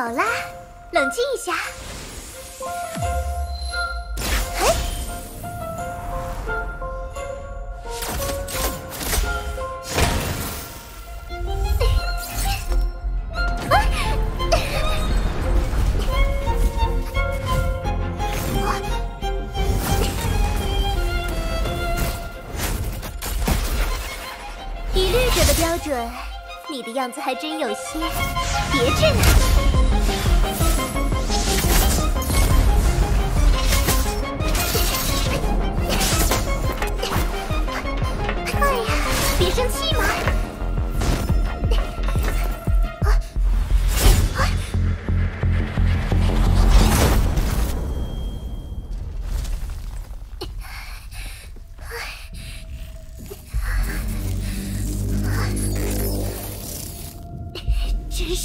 好啦，冷静一下。以律者的标准，你的样子还真有些别致呢。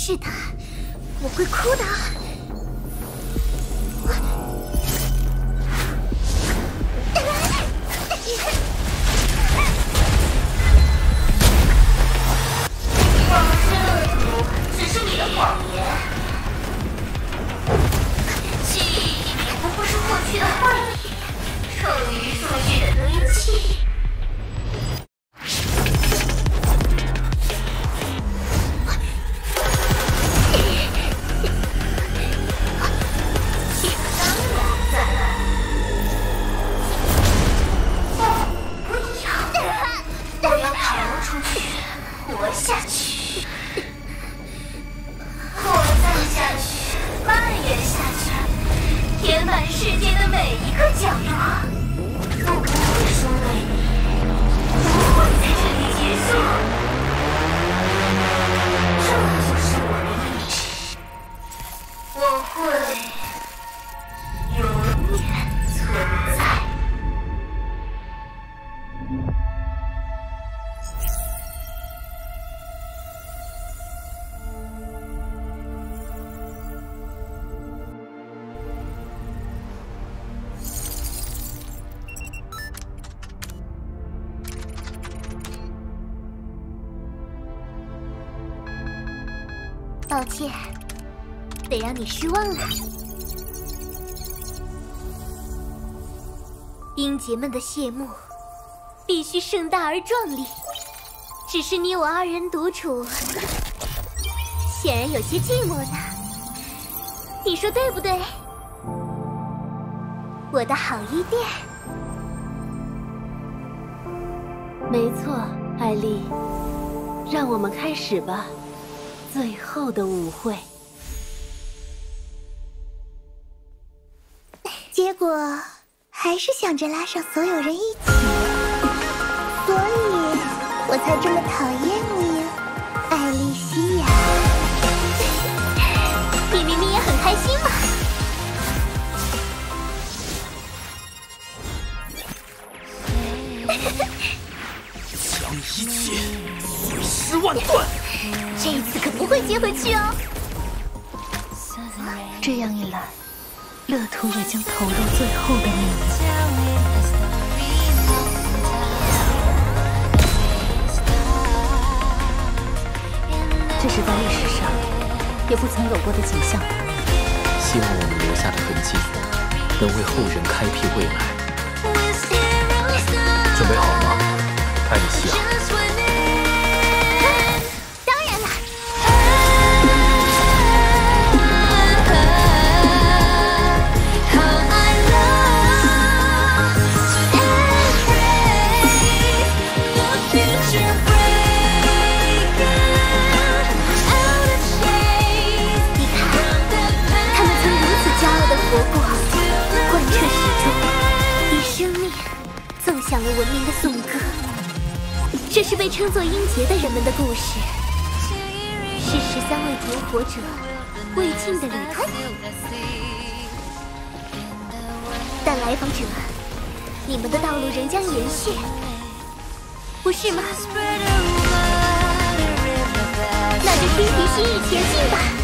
是的，我会哭的。抱歉，得让你失望了。英杰们的谢幕必须盛大而壮丽，只是你我二人独处，显然有些寂寞呢。你说对不对，我的好伊甸？没错，艾丽，让我们开始吧，最后的舞会。结果还是想着拉上所有人一起，所以我才这么讨厌将一切毁尸万段。这一次可不会接回去哦。这样一来，乐图也将投入最后的命运。这是在历史上也不曾有过的景象。希望我们留下的痕迹能为后人开辟未来。准备好了吗，响了文明的颂歌。这是被称作英杰的人们的故事，是十三位夺火者未尽的旅途。但来访者，你们的道路仍将延续，不是吗？那就心凭心意前进吧。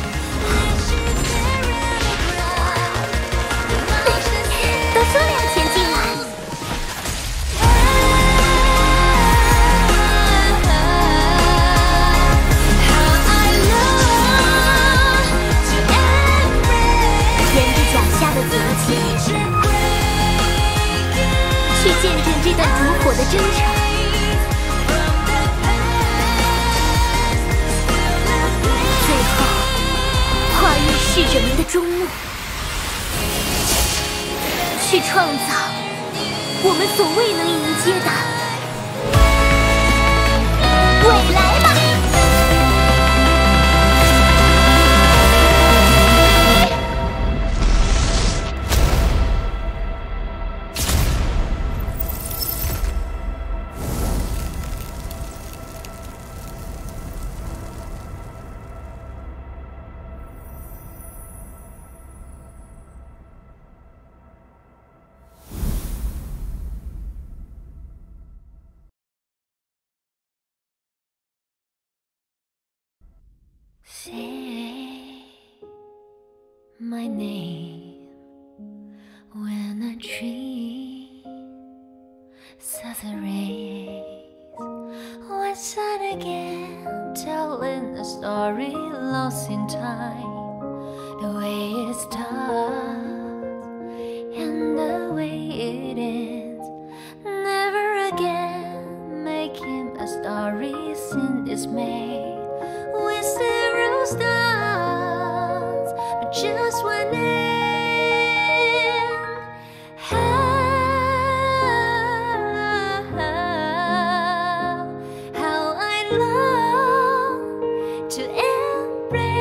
创造我们所未能迎接的 Say my name when I dream. So a race. What's that again? Telling a story lost in time. The way it starts and the way it ends. Never again making a story sin is made. rain.